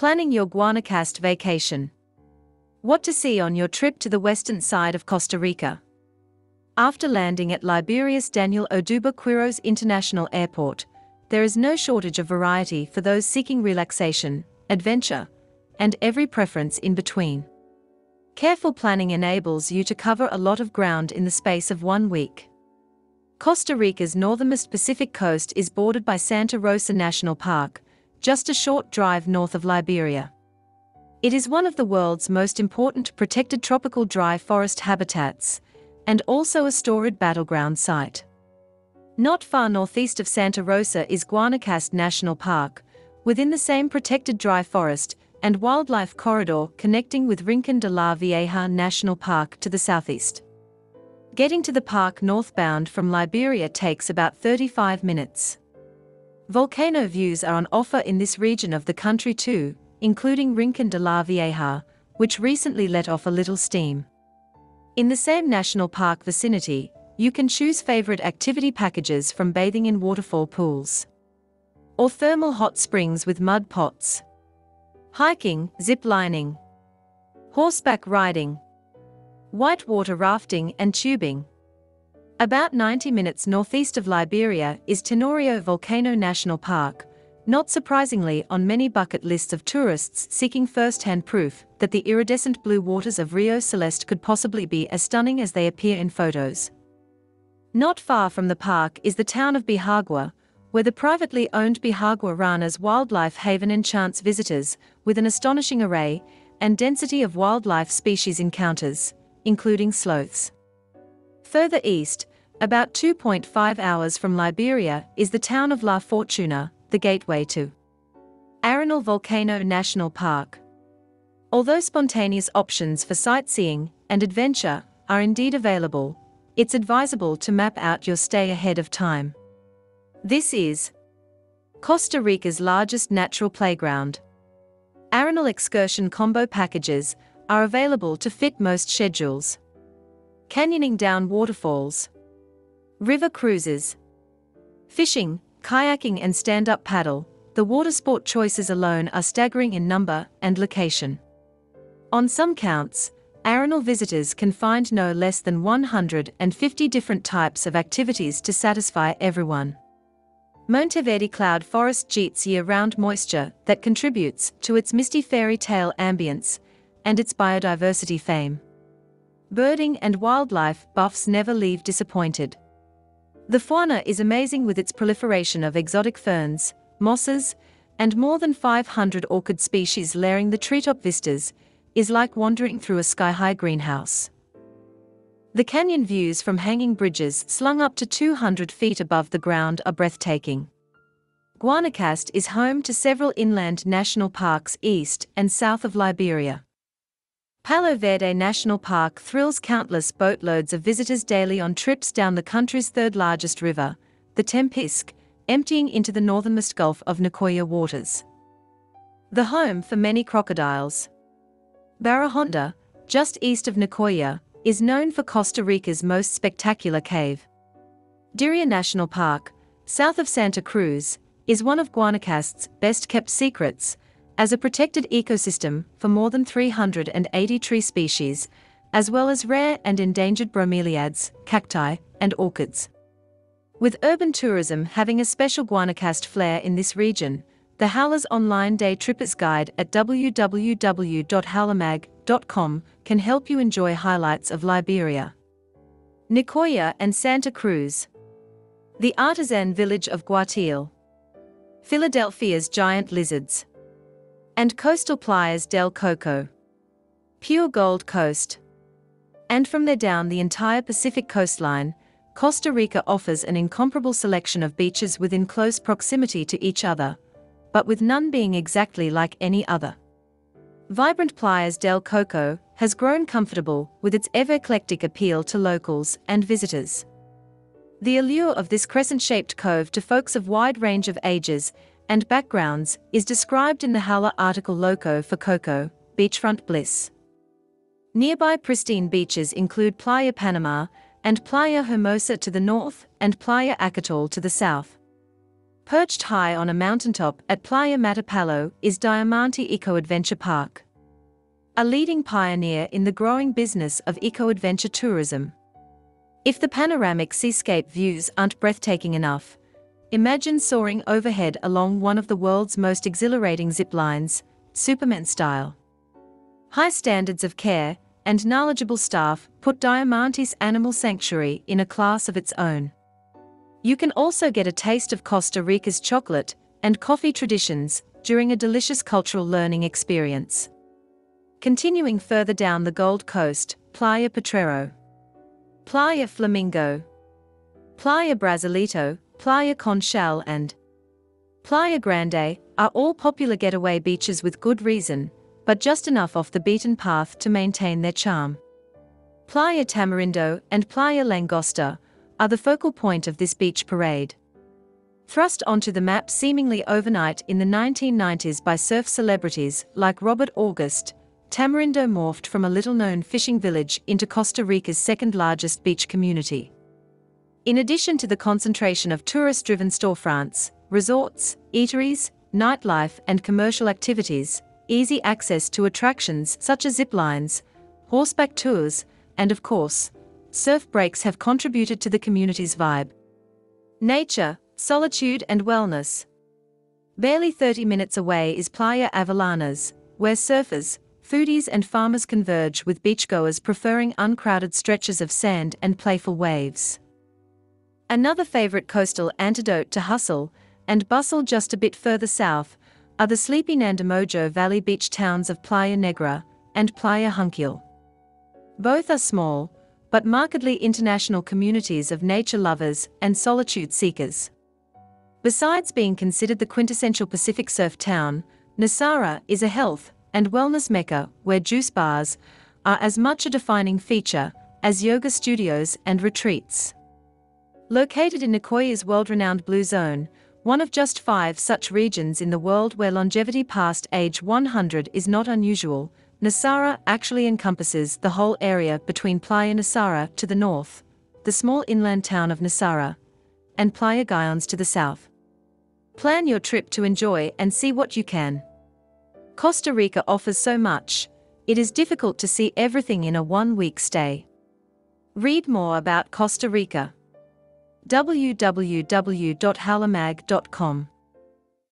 Planning your Guanacaste vacation. What to see on your trip to the western side of Costa Rica. After landing at Liberia's Daniel Oduber Quiros International Airport, there is no shortage of variety for those seeking relaxation, adventure, and every preference in between. Careful planning enables you to cover a lot of ground in the space of one week. Costa Rica's northernmost Pacific coast is bordered by Santa Rosa National Park, just a short drive north of Liberia. It is one of the world's most important protected tropical dry forest habitats, and also a storied battleground site. Not far northeast of Santa Rosa is Guanacaste National Park, within the same protected dry forest and wildlife corridor connecting with Rincon de la Vieja National Park to the southeast. Getting to the park northbound from Liberia takes about 35 minutes. Volcano views are on offer in this region of the country too, including Rincon de la Vieja, which recently let off a little steam. In the same national park vicinity, you can choose favorite activity packages from bathing in waterfall pools or thermal hot springs with mud pots hiking, zip lining, horseback riding, whitewater rafting and tubing. About 90 minutes northeast of Liberia is Tenorio Volcano National Park, not surprisingly on many bucket lists of tourists seeking first-hand proof that the iridescent blue waters of Rio Celeste could possibly be as stunning as they appear in photos. Not far from the park is the town of Bijagua, where the privately owned Bijagua Rana's wildlife haven enchants visitors with an astonishing array and density of wildlife species encounters, including sloths. Further east, about 2.5 hours from Liberia, is the town of La Fortuna, the gateway to Arenal Volcano National Park. Although spontaneous options for sightseeing and adventure are indeed available, it's advisable to map out your stay ahead of time. This is Costa Rica's largest natural playground. Arenal excursion combo packages are available to fit most schedules. Canyoning down waterfalls, river cruises, fishing, kayaking, and stand up paddle, the water sport choices alone are staggering in number and location. On some counts, Arenal visitors can find no less than 150 different types of activities to satisfy everyone. Monteverde cloud forest jeets year-round moisture that contributes to its misty fairy tale ambience and its biodiversity fame. Birding and wildlife buffs never leave disappointed. The fauna is amazing with its proliferation of exotic ferns, mosses, and more than 500 orchid species layering the treetop vistas, is like wandering through a sky-high greenhouse. The canyon views from hanging bridges slung up to 200 feet above the ground are breathtaking. Guanacaste is home to several inland national parks east and south of Liberia. Palo Verde National Park thrills countless boatloads of visitors daily on trips down the country's third largest river, the Tempisque, emptying into the northernmost Gulf of Nicoya waters. The home for many crocodiles. Barra Honda, just east of Nicoya, is known for Costa Rica's most spectacular cave. Diriá National Park, south of Santa Cruz, is one of Guanacaste's best kept secrets, as a protected ecosystem for more than 380 tree species, as well as rare and endangered bromeliads, cacti, and orchids. With urban tourism having a special Guanacaste flair in this region, the Howlers Online Day Trippers Guide at www.howlermag.com can help you enjoy highlights of Liberia. Nicoya and Santa Cruz. The artisan village of Guaitil. Filadelfia's giant lizards. And coastal playas del Coco. Pure Gold Coast. And from there down the entire Pacific coastline, Costa Rica offers an incomparable selection of beaches within close proximity to each other but with none being exactly like any other. Vibrant Playas del Coco has grown comfortable with its ever eclectic appeal to locals and visitors. The allure of this crescent shaped cove to folks of wide range of ages and backgrounds is described in the Howler article Loco for Coco, Beachfront Bliss. Nearby pristine beaches include Playa Panama and Playa Hermosa to the north and Playa Ocotal to the south. Perched high on a mountaintop at Playa Matapalo is Diamante Eco Adventure Park. A leading pioneer in the growing business of eco adventure tourism. If the panoramic seascape views aren't breathtaking enough, imagine soaring overhead along one of the world's most exhilarating zip lines, Superman style. High standards of care and knowledgeable staff put Diamante's Animal Sanctuary in a class of its own. You can also get a taste of Costa Rica's chocolate and coffee traditions during a delicious cultural learning experience. Continuing further down the Gold Coast, Playa Potrero, Playa Flamingo, Playa Brasilito, Playa Conchal, and Playa Grande are all popular getaway beaches with good reason, but just enough off the beaten path to maintain their charm. Playa Tamarindo and Playa Langosta are the focal point of this beach parade. Thrust onto the map seemingly overnight in the 1990s by surf celebrities like Robert August, Tamarindo morphed from a little known fishing village into Costa Rica's second largest beach community. In addition to the concentration of tourist driven storefronts, resorts, eateries, nightlife, and commercial activities, easy access to attractions such as zip lines, horseback tours, and of course, surf breaks have contributed to the community's vibe. Nature, solitude, and wellness. Barely 30 minutes away is Playa Avellanas, where surfers, foodies, and farmers converge with beachgoers preferring uncrowded stretches of sand and playful waves. Another favorite coastal antidote to hustle and bustle just a bit further south are the sleepy Nandamojo Valley beach towns of Playa Negra and Playa Junquillal. Both are small, but markedly international communities of nature lovers and solitude seekers. Besides being considered the quintessential Pacific surf town, Nosara is a health and wellness mecca where juice bars are as much a defining feature as yoga studios and retreats. Located in Nicoya's world-renowned Blue Zone, one of just five such regions in the world where longevity past age 100 is not unusual, Nosara actually encompasses the whole area between Playa Nosara to the north, the small inland town of Nosara, and Playa Guiones to the south. Plan your trip to enjoy and see what you can. Costa Rica offers so much, it is difficult to see everything in a one week stay. Read more about Costa Rica. www.howlermag.com